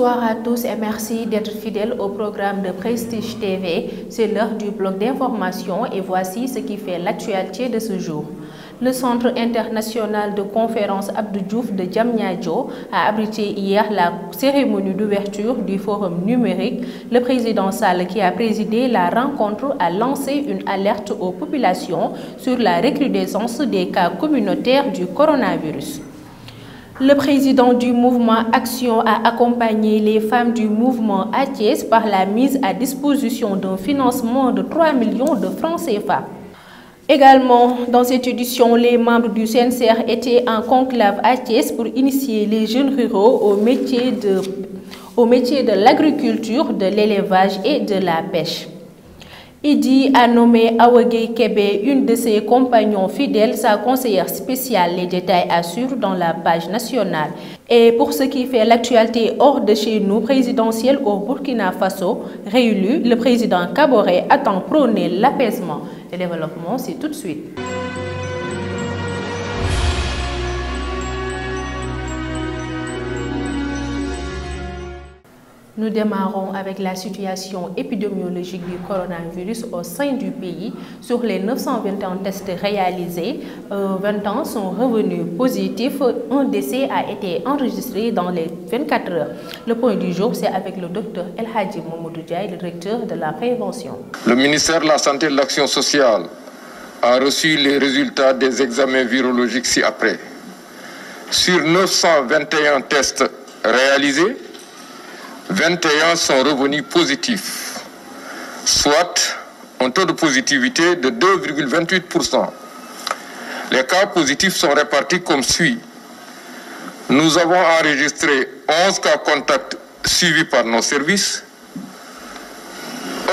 Bonsoir à tous et merci d'être fidèles au programme de Prestige TV. C'est l'heure du bloc d'information et voici ce qui fait l'actualité de ce jour. Le Centre international de conférence Abdou Diouf de Diamniadio a abrité hier la cérémonie d'ouverture du forum numérique. Le président Sall, qui a présidé la rencontre, a lancé une alerte aux populations sur la recrudescence des cas communautaires du coronavirus. Le président du mouvement Action a accompagné les femmes du mouvement ATIES par la mise à disposition d'un financement de 3 millions de francs CFA. Également, dans cette édition, les membres du CNCR étaient en conclave à Thiès pour initier les jeunes ruraux au métier de l'agriculture, de l'élevage et de la pêche. Idi a nommé Awagé Kebe, une de ses compagnons fidèles, sa conseillère spéciale. Les détails assurent dans la page nationale. Et pour ce qui fait l'actualité hors de chez nous, présidentielle au Burkina Faso, réélu, le président Kaboré attend prôner l'apaisement. Le développement, c'est tout de suite. Nous démarrons avec la situation épidémiologique du coronavirus au sein du pays. Sur les 921 tests réalisés, 20 ans sont revenus positifs. Un décès a été enregistré dans les 24 heures. Le point du jour, c'est avec le docteur El Hadji le directeur de la prévention. Le ministère de la Santé et de l'Action sociale a reçu les résultats des examens virologiques ci-après. Sur 921 tests réalisés, 21 sont revenus positifs, soit un taux de positivité de 2,28%. Les cas positifs sont répartis comme suit. Nous avons enregistré 11 cas contacts suivis par nos services.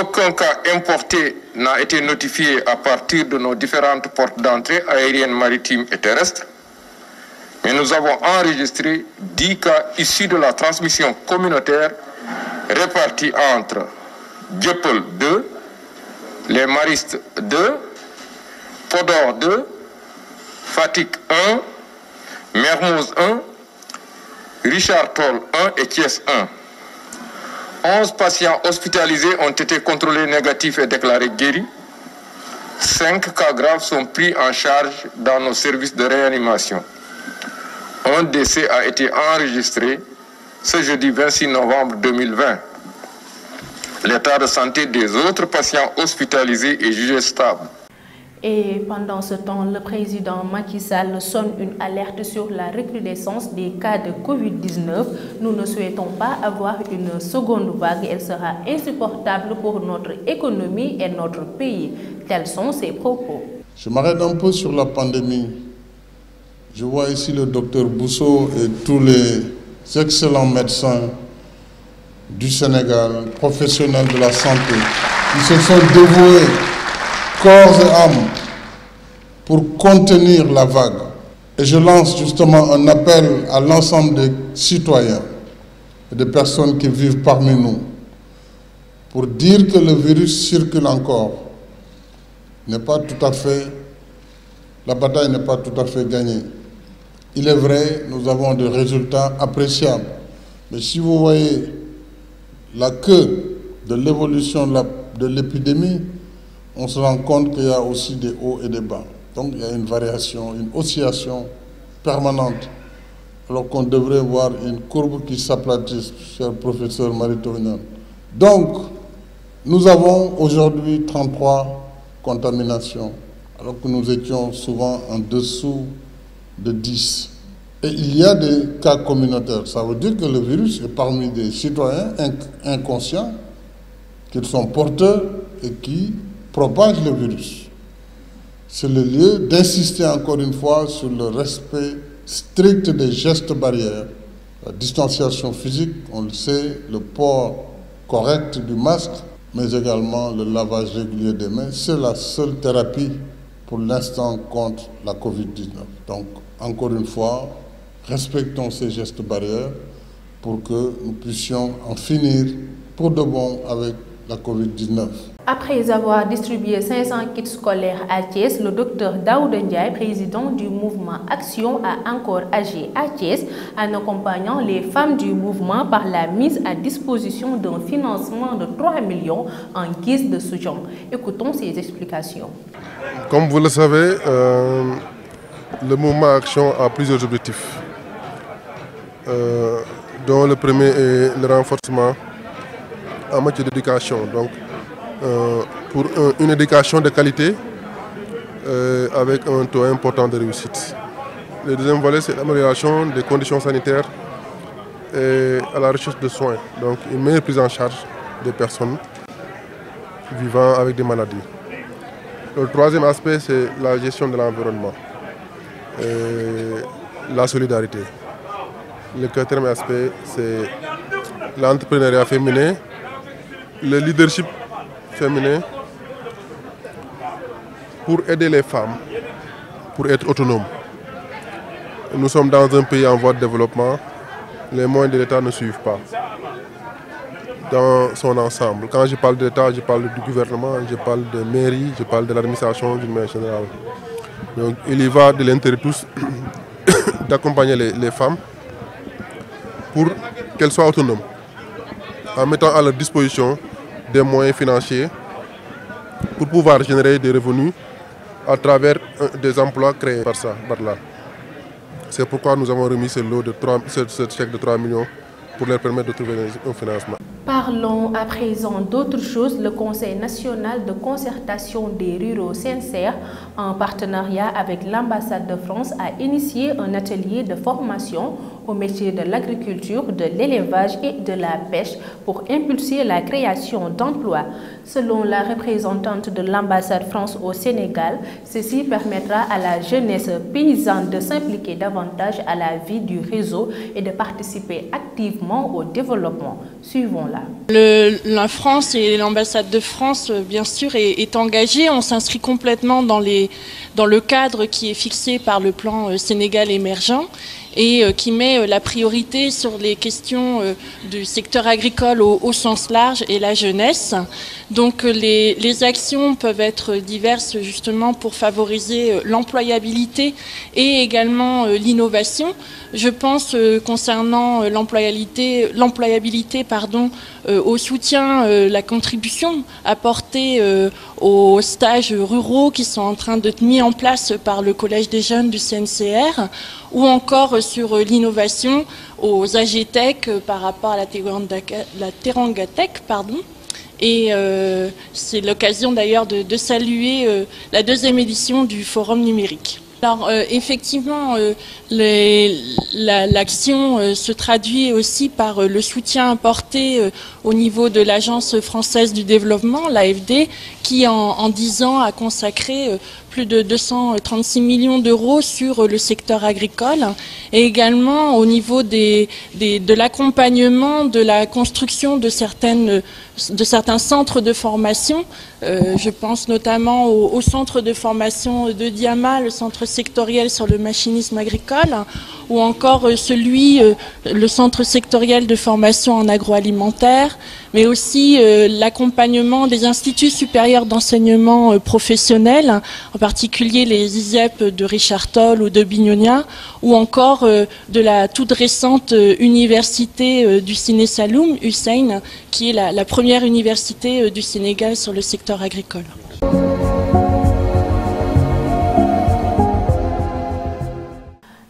Aucun cas importé n'a été notifié à partir de nos différentes portes d'entrée aériennes, maritimes et terrestres. Mais nous avons enregistré 10 cas issus de la transmission communautaire répartis entre Dieppel 2, les Maristes 2, Podor 2, Fatik 1, Mermoz 1, Richard Toll 1 et Thiès 1. 11 patients hospitalisés ont été contrôlés négatifs et déclarés guéris. 5 cas graves sont pris en charge dans nos services de réanimation. Un décès a été enregistré ce jeudi 26 novembre 2020. L'état de santé des autres patients hospitalisés est jugé stable. Et pendant ce temps, le président Macky Sall sonne une alerte sur la recrudescence des cas de Covid-19. Nous ne souhaitons pas avoir une seconde vague. Elle sera insupportable pour notre économie et notre pays. Tels sont ses propos. Je m'arrête un peu sur la pandémie. Je vois ici le docteur Bousso et tous les excellents médecins du Sénégal, professionnels de la santé, qui se sont dévoués corps et âme pour contenir la vague. Et je lance justement un appel à l'ensemble des citoyens et des personnes qui vivent parmi nous pour dire que le virus circule encore. N'est pas tout à fait, la bataille n'est pas tout à fait gagnée. Il est vrai, nous avons des résultats appréciables. Mais si vous voyez la queue de l'évolution de l'épidémie, on se rend compte qu'il y a aussi des hauts et des bas. Donc il y a une variation, une oscillation permanente. Alors qu'on devrait voir une courbe qui s'aplatisse, cher professeur Maritovignan. Donc, nous avons aujourd'hui 33 contaminations, alors que nous étions souvent en dessous de 10. Et il y a des cas communautaires. Ça veut dire que le virus est parmi des citoyens inconscients, qu'ils sont porteurs et qui propagent le virus. C'est le lieu d'insister encore une fois sur le respect strict des gestes barrières, la distanciation physique, on le sait, le port correct du masque, mais également le lavage régulier des mains. C'est la seule thérapie pour l'instant contre la COVID-19. Donc, encore une fois, respectons ces gestes barrières pour que nous puissions en finir pour de bon avec la COVID-19. Après avoir distribué 500 kits scolaires à Thiès, le docteur Daoud Ndiaye, président du mouvement Action, a encore agi à Thiès en accompagnant les femmes du mouvement par la mise à disposition d'un financement de 3 millions en guise de soutien. Écoutons ses explications. Comme vous le savez, euh, le mouvement Action a plusieurs objectifs, euh, dont le premier est le renforcement en matière d'éducation. Donc, euh, pour une éducation de qualité euh, avec un taux important de réussite. Le deuxième volet, c'est l'amélioration des conditions sanitaires et à la recherche de soins. Donc, une meilleure prise en charge des personnes vivant avec des maladies. Le troisième aspect, c'est la gestion de l'environnement et la solidarité. Le quatrième aspect, c'est l'entrepreneuriat féminin, le leadership féminin pour aider les femmes, pour être autonomes. Nous sommes dans un pays en voie de développement, les moyens de l'État ne suivent pas dans son ensemble. Quand je parle d'État, je parle du gouvernement, je parle de mairie, je parle de l'administration d'une manière générale. Donc il y va de l'intérêt tous d'accompagner les femmes pour qu'elles soient autonomes, en mettant à leur disposition des moyens financiers pour pouvoir générer des revenus à travers des emplois créés par ça, par là. C'est pourquoi nous avons remis ce, lot de 3, ce, chèque de 3 millions pour leur permettre de trouver un financement. Parlons à présent d'autre chose. Le Conseil national de concertation des ruraux sincères, en partenariat avec l'ambassade de France, a initié un atelier de formation au métier de l'agriculture, de l'élevage et de la pêche pour impulser la création d'emplois. Selon la représentante de l'ambassade France au Sénégal, ceci permettra à la jeunesse paysanne de s'impliquer davantage à la vie du réseau et de participer activement au développement. Suivons-la. La France et l'ambassade de France, bien sûr, est, engagée. On s'inscrit complètement dans le cadre qui est fixé par le plan euh, Sénégal émergent et euh, qui met euh, la priorité sur les questions euh, du secteur agricole au, sens large et la jeunesse. Donc les, les, actions peuvent être diverses justement pour favoriser l'employabilité et également l'innovation. Je pense concernant l'employabilité, au soutien, la contribution apportée aux stages ruraux qui sont en train d'être mis en place par le Collège des jeunes du CNCR ou encore sur l'innovation aux AGTEC par rapport à la. Pardon. Et euh, c'est l'occasion d'ailleurs de, saluer euh, la deuxième édition du Forum numérique. Alors euh, effectivement, l'action se traduit aussi par le soutien apporté au niveau de l'Agence française du développement, l'AFD, qui en, en 10 ans a consacré plus de 236 millions d'euros sur le secteur agricole et également au niveau de l'accompagnement de la construction de, certains centres de formation. Euh, je pense notamment au, centre de formation de Diama, le centre sectoriel sur le machinisme agricole, ou encore euh, celui, euh, le centre sectoriel de formation en agroalimentaire, mais aussi l'accompagnement des instituts supérieurs d'enseignement professionnel, en particulier les ISEP de Richard Toll ou de Bignonia, ou encore euh, de la toute récente euh, université euh, du Ciné Saloum, Hussein, qui est la première université du Sénégal sur le secteur agricole.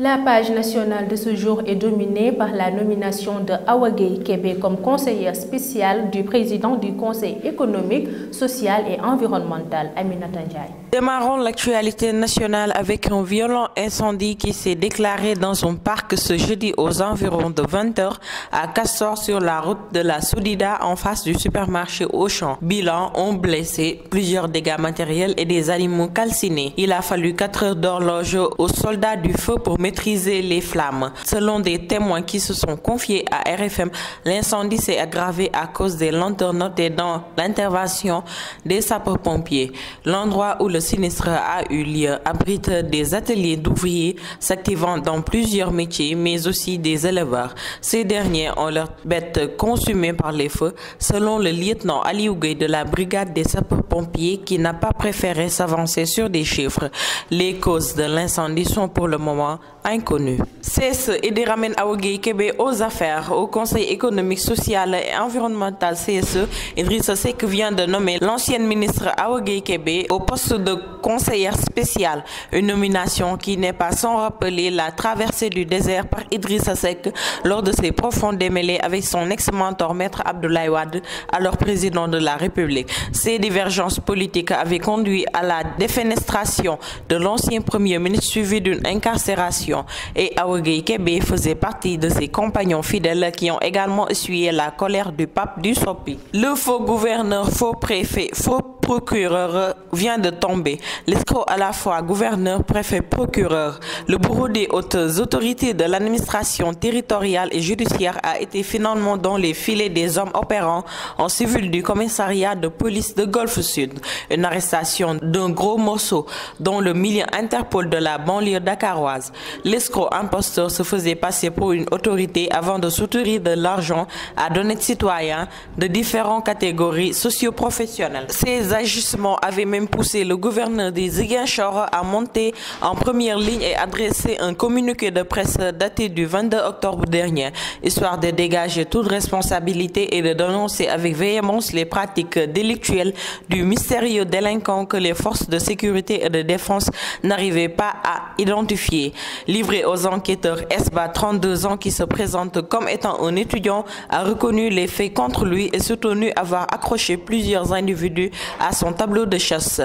La page nationale de ce jour est dominée par la nomination de Awagay Kébé comme conseillère spéciale du président du Conseil économique, social et environnemental, Aminata Ndiaye. Démarrons l'actualité nationale avec un violent incendie qui s'est déclaré dans un parc ce jeudi aux environs de 20h à Castor sur la route de la Soudida en face du supermarché Auchan. Bilan ont blessé, plusieurs dégâts matériels et des animaux calcinés. Il a fallu 4 heures d'horloge aux soldats du feu pour maîtriser les flammes. Selon des témoins qui se sont confiés à RFM, l'incendie s'est aggravé à cause des lenteurs notées dans l'intervention des sapeurs-pompiers. L'endroit où le le sinistre a eu lieu abrite des ateliers d'ouvriers s'activant dans plusieurs métiers, mais aussi des éleveurs. Ces derniers ont leurs bêtes consumées par les feux, selon le lieutenant Ali Ougay de la brigade des sapeurs-pompiers qui n'a pas préféré s'avancer sur des chiffres. Les causes de l'incendie sont pour le moment inconnues. CSE et des ramène Aougué Kébé aux affaires au Conseil économique, social et environnemental CSE. Idrissa Seck vient de nommer l'ancienne ministre Aougué Kébé au poste de conseillère spéciale. Une nomination qui n'est pas sans rappeler la traversée du désert par Idrissa Seck lors de ses profonds démêlés avec son ex-mentor maître Abdoulaye Wade, alors président de la République. Ces divergences politiques avaient conduit à la défenestration de l'ancien premier ministre suivi d'une incarcération et Aougué Kébé faisait partie de ses compagnons fidèles qui ont également essuyé la colère du pape du Sopi. Le faux gouverneur, faux préfet, faux procureur vient de tomber. L'escroc à la fois gouverneur, préfet, procureur. Le bourreau des hautes autorités de l'administration territoriale et judiciaire a été finalement dans les filets des hommes opérants en civil du commissariat de police de Golfe Sud. Une arrestation d'un gros morceau dont le milieu Interpol de la banlieue dakaroise. L'escroc imposteur se faisait passer pour une autorité avant de soutenir de l'argent à d'honnêtes citoyens de différentes catégories socio-professionnelles. Ces agissements avaient même poussé le gouverneur des Ziguinchor à monter en première ligne et adresser un communiqué de presse daté du 22 octobre dernier, histoire de dégager toute responsabilité et de dénoncer avec véhémence les pratiques délictuelles du mystérieux délinquant que les forces de sécurité et de défense n'arrivaient pas à identifier. Livré aux enquêteurs, Esba, 32 ans, qui se présente comme étant un étudiant, a reconnu les faits contre lui et soutenu avoir accroché plusieurs individus à son tableau de chasse,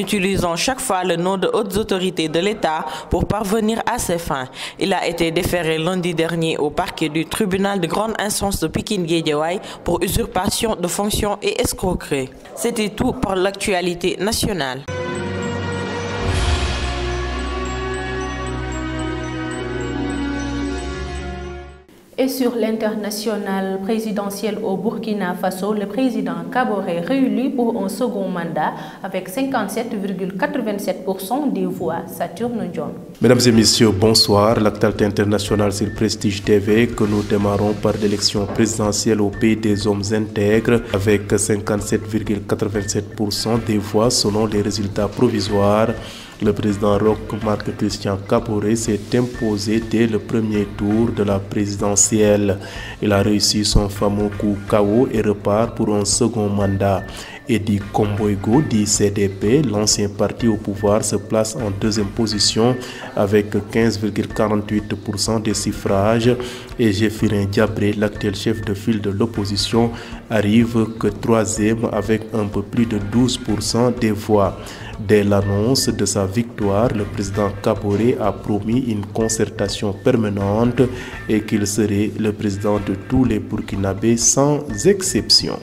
utilisant chaque fois le nom de hautes autorités de l'État pour parvenir à ses fins. Il a été déféré lundi dernier au parquet du tribunal de grande instance de Pékin Guédiawaye pour usurpation de fonctions et escroquerie. C'était tout pour l'actualité nationale. Et sur l'international présidentiel au Burkina Faso, le président Kaboré réélu pour un second mandat avec 57,87% des voix. Saturne John. Mesdames et messieurs, bonsoir. L'actualité internationale sur Prestige TV que nous démarrons par l'élection présidentielle au pays des hommes intègres avec 57,87% des voix selon les résultats provisoires. Le président Roch Marc Christian Caporé s'est imposé dès le premier tour de la présidentielle. Il a réussi son fameux coup KO et repart pour un second mandat. Eddie Komboigo dit CDP, l'ancien parti au pouvoir, se place en deuxième position avec 15,48% des suffrages et Jeffirin Diabré, l'actuel chef de file de l'opposition, arrive que troisième avec un peu plus de 12% des voix. Dès l'annonce de sa victoire, le président Kaboré a promis une concertation permanente et qu'il serait le président de tous les Burkinabés sans exception.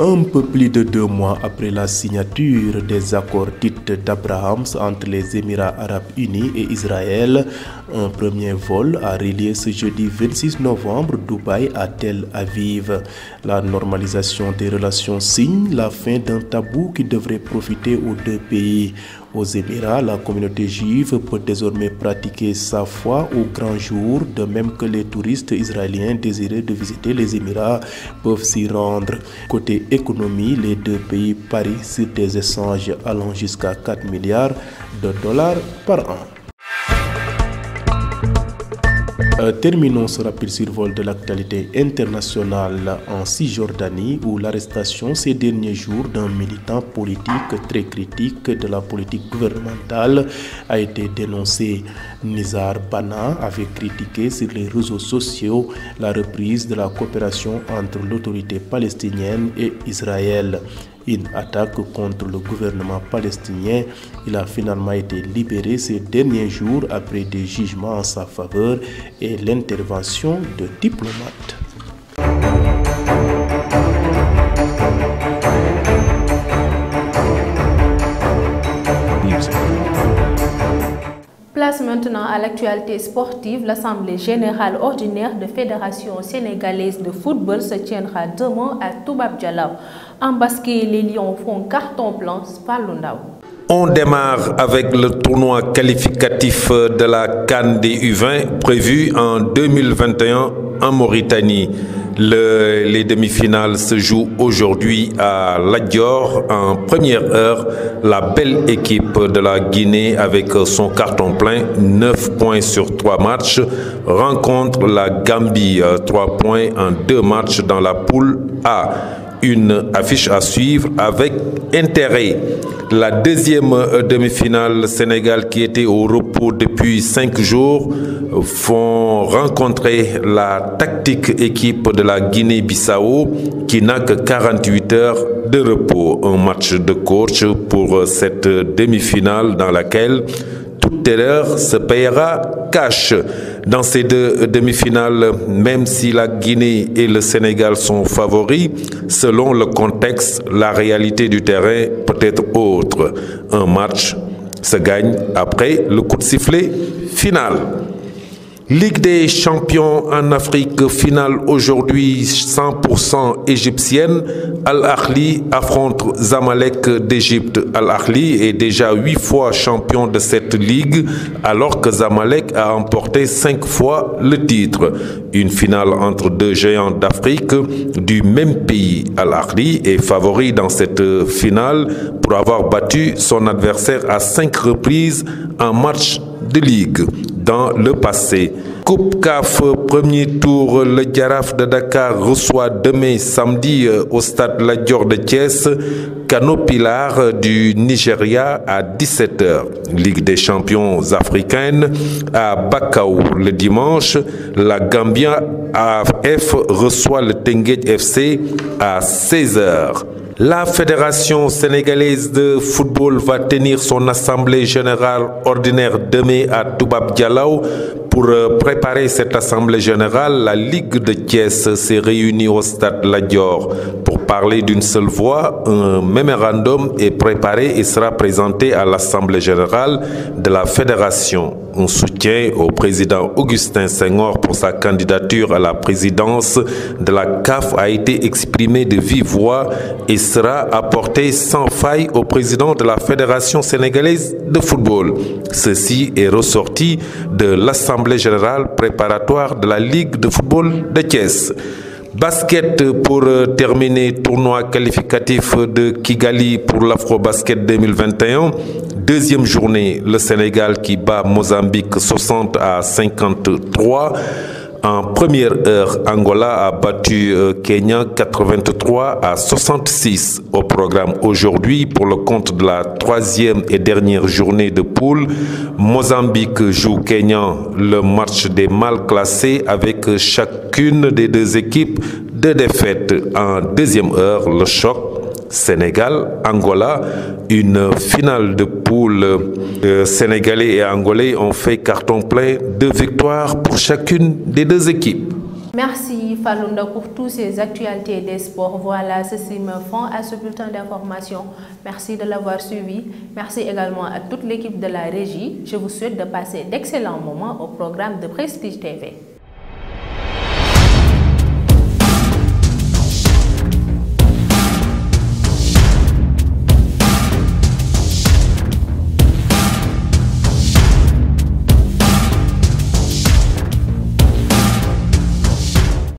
Un peu plus de deux mois après la signature des accords dits d'Abraham entre les Émirats arabes unis et Israël, un premier vol a relié ce jeudi 26 novembre Dubaï à Tel Aviv. La normalisation des relations signe la fin d'un tabou qui devrait profiter aux deux pays. Aux Émirats, la communauté juive peut désormais pratiquer sa foi au grand jour, de même que les touristes israéliens désirés de visiter les Émirats peuvent s'y rendre. Côté économie, les deux pays parient sur des échanges allant jusqu'à 4 milliards de dollars par an. Terminons ce rapide survol de l'actualité internationale en Cisjordanie où l'arrestation ces derniers jours d'un militant politique très critique de la politique gouvernementale a été dénoncée. Nizar Bana avait critiqué sur les réseaux sociaux la reprise de la coopération entre l'autorité palestinienne et Israël une attaque contre le gouvernement palestinien. Il a finalement été libéré ces derniers jours après des jugements en sa faveur et l'intervention de diplomates. Place maintenant à l'actualité sportive. L'Assemblée générale ordinaire de Fédération sénégalaise de football se tiendra demain à Toubab Les Lions font carton. On démarre avec le tournoi qualificatif de la Cannes des U20 prévu en 2021 en Mauritanie. Le, les demi-finales se jouent aujourd'hui à Ladior en première heure. La belle équipe de la Guinée avec son carton plein, 9 points sur 3 matchs, rencontre la Gambie, 3 points en 2 matchs dans la poule A une affiche à suivre avec intérêt. La deuxième demi-finale Sénégal qui était au repos depuis cinq jours font rencontrer la tactique équipe de la Guinée-Bissau qui n'a que 48 heures de repos. Un match de coach pour cette demi-finale dans laquelle toute erreur se payera cash. Dans ces deux demi-finales, même si la Guinée et le Sénégal sont favoris, selon le contexte, la réalité du terrain peut être autre. Un match se gagne après le coup de sifflet final. Ligue des champions en Afrique, finale aujourd'hui 100% égyptienne. Al-Ahli affronte Zamalek d'Égypte. Al-Ahli est déjà huit fois champion de cette ligue, alors que Zamalek a remporté cinq fois le titre. Une finale entre deux géants d'Afrique du même pays. Al-Ahli est favori dans cette finale pour avoir battu son adversaire à cinq reprises en match de ligue le passé. Coupe CAF, premier tour, le Giraffe de Dakar reçoit demain samedi au stade La Dior de Thiès, Cano Pilar du Nigeria à 17h. Ligue des champions africaine à Bakau le dimanche, la Gambia AF reçoit le Tenguet FC à 16h. La Fédération sénégalaise de football va tenir son assemblée générale ordinaire demain à Toubab Dialaw. Pour préparer cette assemblée générale, la Ligue de Thiès s'est réunie au stade Ladior. Pour parler d'une seule voix, un mémorandum est préparé et sera présenté à l'assemblée générale de la Fédération. Un soutien au président Augustin Senghor pour sa candidature à la présidence de la CAF a été exprimé de vive voix et sera apporté sans faille au président de la Fédération sénégalaise de football. Ceci est ressorti de l'Assemblée générale préparatoire de la Ligue de football de Thiès. Basket pour terminer tournoi qualificatif de Kigali pour l'Afro-Basket 2021. Deuxième journée, le Sénégal qui bat Mozambique 60 à 53. En première heure, Angola a battu Kenya 83 à 66 au programme aujourd'hui pour le compte de la troisième et dernière journée de poule. Mozambique joue Kenya le match des mal classés avec chacune des deux équipes de défaites. En deuxième heure, le choc Sénégal, Angola, une finale de poule euh, sénégalais et angolais ont fait carton plein de victoires pour chacune des deux équipes. Merci Falunda pour toutes ces actualités des sports. Voilà, ceci me fond à ce bulletin d'information. Merci de l'avoir suivi. Merci également à toute l'équipe de la régie. Je vous souhaite de passer d'excellents moments au programme de Prestige TV.